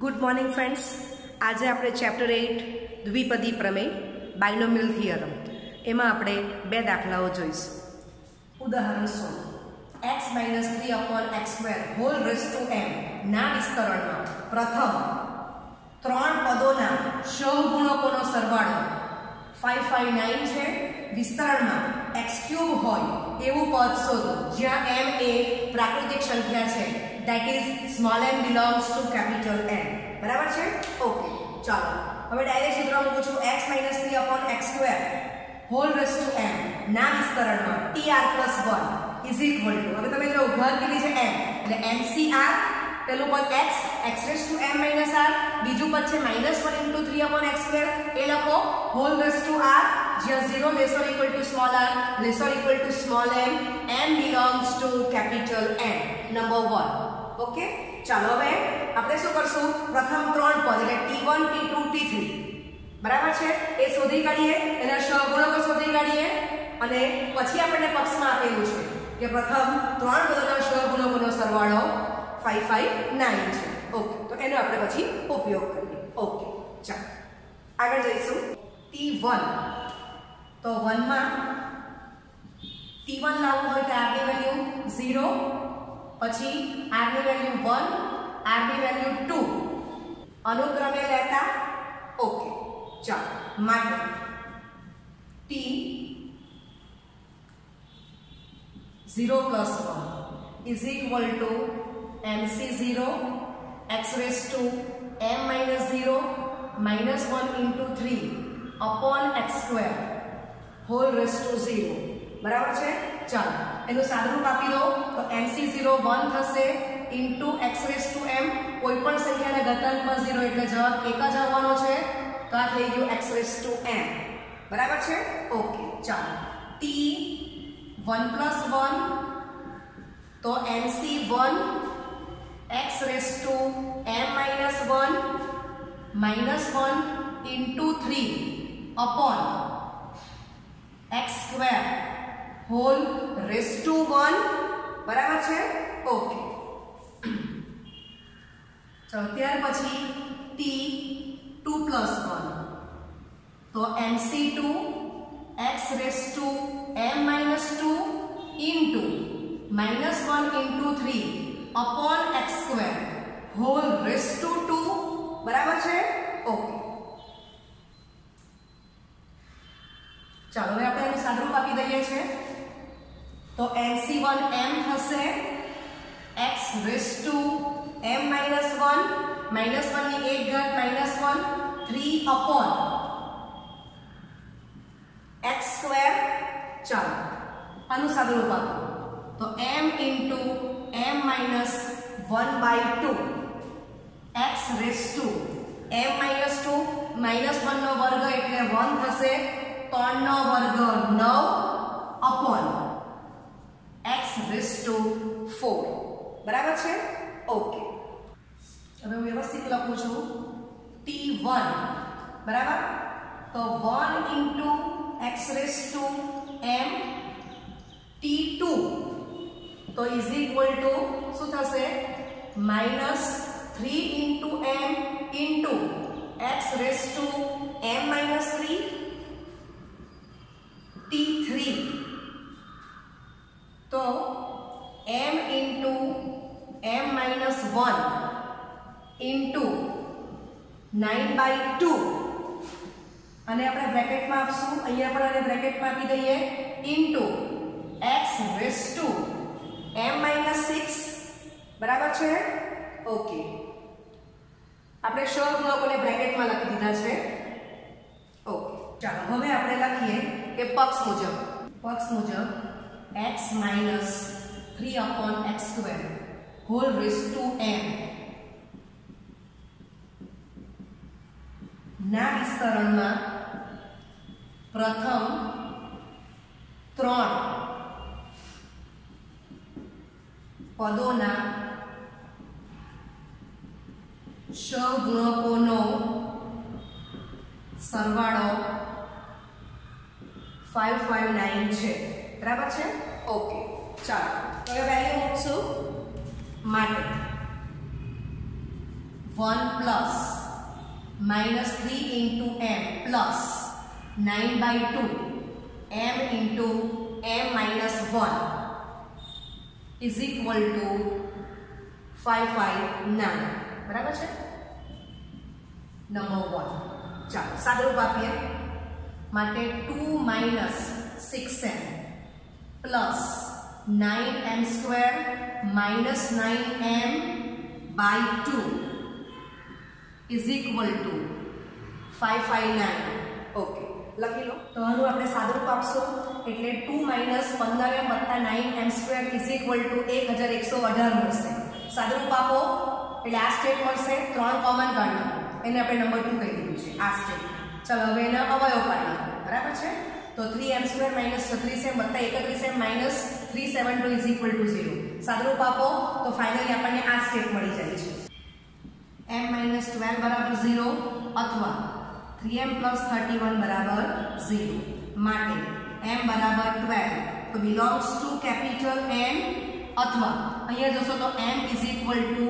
Good morning friends આજે આપણે chapter eight દ્વિપદી પ્રમેય બાયનોમિલ થિયરમ એમાં આપણે બે દાખલાઓ જોઈશું. ઉદાહરણ so x minus three upon x square whole raise to M ના વિસ્તરણમાં પ્રથમ ત્રણ પદોના સહગુણકોનો સરવાળો. ફાઈવ ફાઈવ નાઇન છે. વિસ્તરણમાં એક્સ ક્યુબ હોય એવું પદ શોધો. જ્યાં એમ એ પ્રાકૃતિક સંખ્યા છે. That is small m belongs to capital M બરાબર છે ઓકે ચાલો હવે ડાયરેક્ટ સૂત્ર મૂકું છું x 3 upon x square whole raised to m ના વિસ્તરણમાં tr 1 is equal to હવે તમે જો ઘર કીધી છે m એટલે mcr પેલું પદ x x raised to m r બીજું પદ છે 1 into 3 upon x square એ લખો whole raised to r જ્યાં 0 less or equal to small r or equal to small m m belongs to capital m number 1 okay ચાલો હવે આપણે શું કરશું? પ્રથમ ત્રણ પદ, એટલે T1 T2 T3 બરાબર છે? એ શોધી કાઢીએ, એના સહગુણકો શોધી કાઢીએ, અને પછી આપણને પક્ષમાં આપેલું છે કે પ્રથમ ત્રણ પદોના સહગુણકોનો સરવાળો 559 છે. ઓકે તો એનો આપણે પછી ઉપયોગ કરીએ. ઓકે ચાલો. આગળ જઈશું. T1 તો 1 માં T1 લાવવું હોય તો આપની વેલ્યુ 0 પછી r ની વેલ્યુ 1 r ની વેલ્યુ 2 અનુક્રમે લેતા ઓકે ચાલો માટે t 0 plus 1 is equal to mc 0 x raised to m minus 0 minus 1 into 3 upon x square whole raised to 0 બરાબર છે ચાલો, એનું સાદુરૂપ આપી દો તો mc0 1 થશે into x raise to m કોઈ પણ સંખ્યાના ઘાતાંકમાં ઝીરો એટલે જવાબ એક જ આવવાનો છે. તો આ થઈ ગયું એક્સ રેસ ટુ એમ બરાબર છે? ઓકે ચાલો. ટી વન પ્લસ વન તો m c one x raise to m 1 minus 1 into 3 upon x square. Whole raise to one બરાબર છે? ઓકે ચલો ત્યાર પછી ટી ટુ પ્લસ વન તો mc2 x raise to m 2 into minus 1 into 3 upon x square. Whole raise to two બરાબર છે? Okay ચાલો હવે આપણે એનું સાદરૂપ આપી દઈએ છીએ. તો mc1m થશે x raise to m 1 minus 1 ની એક ઘાત minus 1 3 upon x square ચાલો આનું સાદુરૂપ આપો તો m into m minus 1 by 2 x raise to m minus 2 minus 1 નો વર્ગ એટલે 1 થશે 3 નો વર્ગ 9 upon x raised to 4 બરાબર છે ઓકે હવે હું વ્યવસ્થિત લખું છું t1 બરાબર તો 1 into x raised to m t2 તો is equal to શું થશે minus 3 into m into x raised to m minus 3 t3 તો m into m minus 1 into 9 by 2 અને આપણે બ્રેકેટમાં આપશું. અહીંયા પણ આને બ્રેકેટમાં આપી દઈએ. Into x raised to m minus 6 બરાબર છે? ઓકે આપણે સહગુણકોને બ્રેકેટમાં લખી દીધા છે. ઓકે ચાલો, હવે આપણે લખીએ કે પક્ષ મુજબ. પક્ષ મુજબ x minus 3 upon x square. Whole raised to m. ના વિસ્તરણમાં પ્રથમ ત્રણ પદોના સગુણકોનો સરવાળો 559 છે. બરાબર છે? ઓકે ચાલો. હવે વેલ્યુ મૂકશું. માટે one plus minus three into m plus nine by two m into m minus one is equal to five five nine. બરાબર છે? Number one. ચાલો સાદરૂપ આપીએ. માટે two minus six m plus nine m square minus nine m by two is equal to five five nine okay લખી લો. તો આનું આપણે સાદરૂપ આપશો. એટલે ટુ માઇનસ પંદર એમ વત્તા nine m square is equal to એક હજાર એકસો અઢાર મળશે. સાદરૂપ આપો. એટલે આ સ્ટેપ મળશે ત્રણ કોમન કાઢો એને આપણે નંબર ટુ કહી દીધું છે. આ સ્ટેપ ચલો હવે એના અવયવ કાઢો બરાબર છે? તો થ્રી એમ સ્ક્વેર માઇનસ છત્રીસ એમ વત્તા એકત્રીસ m minus three seven two is equal to zero સાદરૂપ આપો તો ફાઇનલી આપણને આ સ્ટેપ મળી જાય છે. એમ માઇનસ ટ્વેલ્વ બરાબર ઝીરો અથવા three m plus thirty one બરાબર ઝીરો માટે એમ બરાબર ટ્વેલ્વ તો બિલોંગ્સ ટુ કેપિટલ એમ અથવા અહીંયા જોશો તો m is equal to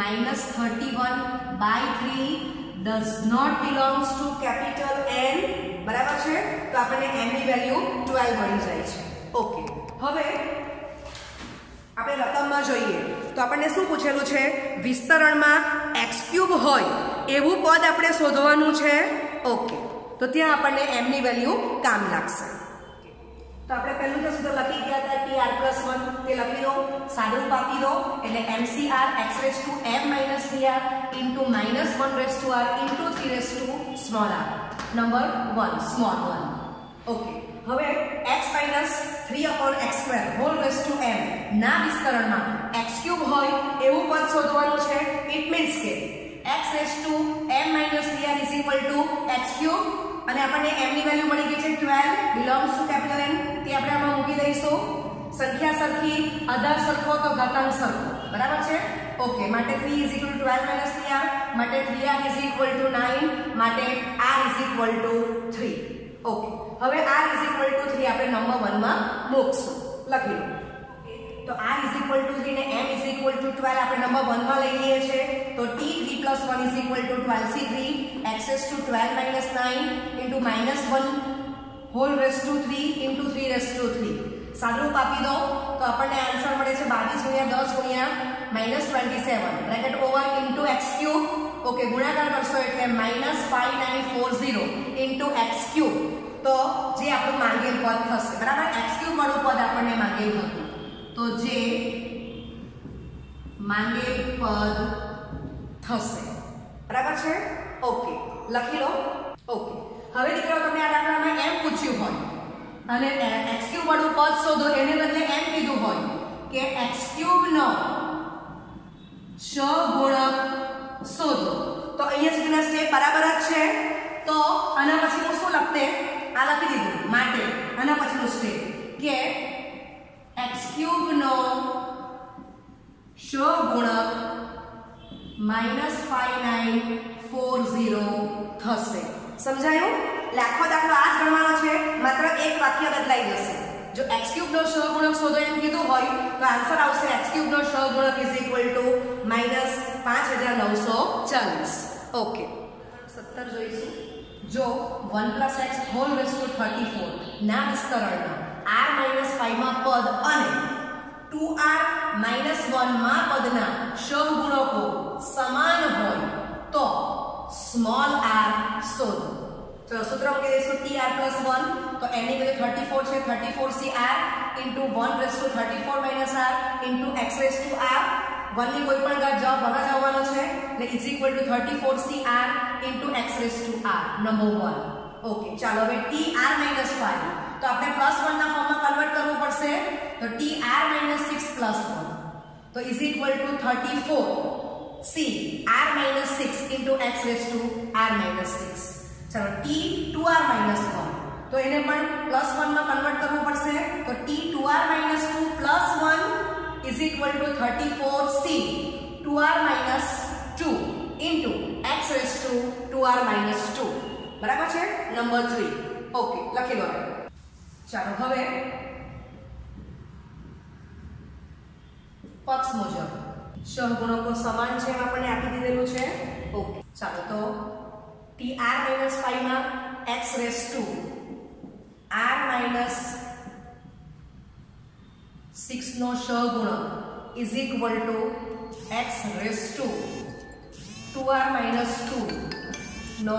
minus thirty one by three does not belongs to capital N બરાબર છે? તો આપણને એમ ની વેલ્યુ ટ્વેલ્વ મળી જાય છે. ઓકે હવે આપણે રકમમાં જોઈએ તો આપણને શું પૂછેલું છે? વિસ્તરણમાં એક્સ ક્યુબ હોય એવું પદ આપણે શોધવાનું છે? ઓકે તો ત્યાં આપણને એમની વેલ્યુ કામ લાગશે. તો આપણે પહેલું તો સીધો લખી ગયા હતા ટી આર પ્લસ વન તે લખી દો. સાદુરૂપ આપી દો. એટલે m c r x raise to m minus three r into minus one raise to r into three raise to small r number one small one okay હવે x minus three upon x square whole raise to m ના વિસ્તરણમાં x cube હોય એવું પદ શોધવાનું છે. It means કે x raise to m minus three r is equal to x અને આપણને m ની વેલ્યુ મળી ગઈ છે 12 બિલોંગ્સ ટુ કેપિટલ N. તે આપણે આમાં મૂકી દઈશું. સંખ્યા સરખી આધાર સરખો તો ઘાતાંક સરખો. બરાબર છે? ઓકે માટે 3 12 3r માટે 3r 9 માટે r 3 ઓકે હવે r 3 આપણે નંબર 1 માં મૂકશું. લખી લો. તો r 3 ને m 12 આપણે નંબર 1 માં લઈ લઈએ છીએ. તો t 3 1 12 c3 access to 12 9 into minus 1 whole raised to 3 into 3 raised to 3 સાદુરૂપ આપી દો. તો આપણને આન્સર મળે છે 22 ગુણ્યા 10 ગુણ્યા minus 27 bracket over into x cube okay ગુણાકાર કરશો એટલે minus five nine four zero into x cube તો જે આપણું માંગેલ પદ થશે બરાબર એક્સ ક્યુબ વાળું પદ આપણને માંગેલ હતું તો જે માંગેલ પદ થશે બરાબર છે ઓકે લખી લો ઓકે હવે દીકરાઓ, તમને આ દાખલામાં એમ પૂછ્યું હોય. અને એક્સ ક્યુબ વાળું પદ શોધો, એને બદલે એમ કીધું હોય કે એક્સ ક્યુબ નો સહગુણક શોધો. તો અહીંયા સુધીના સ્ટેપ બરાબર જ છે. તો આના પછીનું શું લખતે? આ લખી દીધું, માટે. આના પછીનું સ્ટેપ કે x ક્યુબ નો ગુણક minus five nine four zero થશે. સમજાયું? લાખો દાખલો આ જ ગણવાનો છે. માત્ર એક વાક્ય બદલાઈ જશે. જો x ક્યુબ નો સહગુણક શોધો એમ કીધું હોય તો આન્સર આવશે x ક્યુબ નો સહગુણક ઇઝ ઇક્વલ ટુ માઇનસ પાંચ હજાર નવસો ચાલીસ. ઓકે સત્તર જોઈશું. જો one plus x whole raise to thirty four ના વિસ્તરણમાં. આર માઇનસ ફાઈવમાં પદ અને ટુ આર માઇનસ વનમાં પદના સહગુણકો સમાન હોય તો સ્મોલ આર શોધો. તો સૂત્ર મૂકી દઈશું tr 1 તો n ની વેલ્યુ 34 છે 34cr * 1 34 r x r 1 ની કોઈ પણ ઘાત જવાબ ભાગા જવાનો છે એટલે =34cr * r નંબર 1 ઓકે ચાલો હવે tr 5 તો આપણે +1 ના ફોર્મમાં કન્વર્ટ કરવું પડશે તો tr 6 1 તો =34 c r - 6 * x r - 6 ચલો T two r minus one તો એને પણ પ્લસ વનમાં કન્વર્ટ કરવું પડશે. તો T two r minus two plus one is equal to thirty four C two r minus two into x raise to two r minus two બરાબર છે? Number three okay લખી દો ચાલો, હવે પક્ષ મુજબ. સહગુણકો સમાન છે આપણને આપી દીધેલું છે. ઓકે ચાલો, તો T r minus ફાઈવમાં x raise to r minus સિક્સનો સહગુણક is equal to x raise to two r minus two નો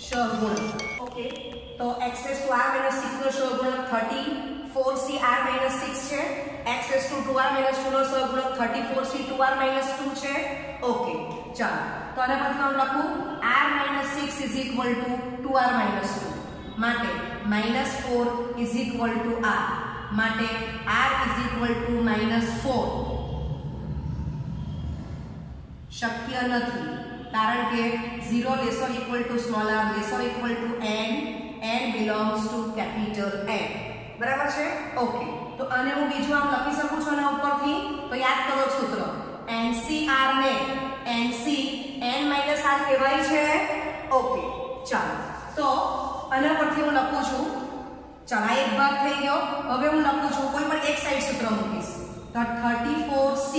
સહગુણક ઓકે તો x raise to r minus સિક્સનો સહગુણક thirty four C r minus six છે x raise to two r minus ટુનો સહગુણક thirty four C two r minus two છે okay ચાલો તો આને હું લખું ટુ આર માઇનસ ટુ માટે minus four is equal to r માટે માઇનસ ફોર શક્ય નથી કારણ કે 0 lesser equal to small r lesser equal to n n belongs to capital n બરાબર છે? ઓકે તો આને હું બીજું આમ લખી શકું છું આના ઉપરથી? તો યાદ કરો સૂત્ર. NCR ને NC n r કહેવાય છે? ઓકે ચાલો. તો આના પરથી હું લખું છું. ચાલો એક ભાગ થઈ ગયો. હવે હું લખું છું કોઈ પણ એક સાઈડ સૂત્ર મૂકીશ. તો 34c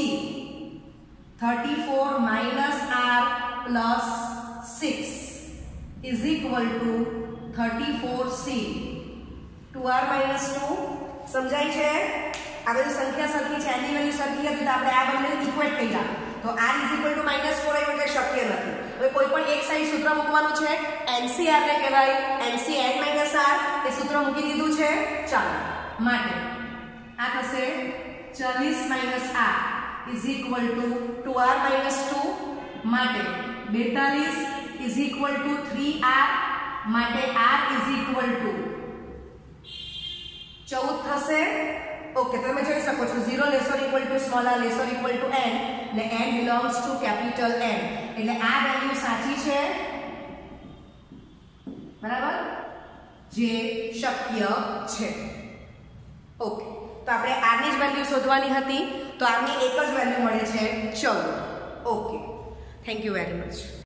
34 minus r plus 6 is equal to 34c 2r minus 2 સમજાય છે? આ બધી સંખ્યા સરખી છે, એની વેલ્યુ સરખી હતી તો આપણે આ બંને ઇક્વેટ કર્યા તો r is equal to minus 4 આવ્યું એટલે શક્ય નથી. હવે કોઈ પણ એક સાઈડ સૂત્ર મૂકવાનું છે, NCR ને કહેવાય. NCN માઇનસ r એ સૂત્ર મૂકી દીધું છે. ચાલો, માટે આ થશે 40 minus r is to to 2r minus 2 માટે 42 is ટુ થ્રી 3r માટે r is ઇક્વલ to 14 થશે ઓકે તમે જોઈ શકો છો 0 lesser equal to small r lesser equal to n, ને n belongs to capital n. એટલે આ વેલ્યુ સાચી છે? બરાબર? જે શક્ય છે. ઓકે તો આપણે આની જ વેલ્યુ શોધવાની હતી, તો આરની એક જ વેલ્યુ મળે છે ચૌદ. Okay thank you very much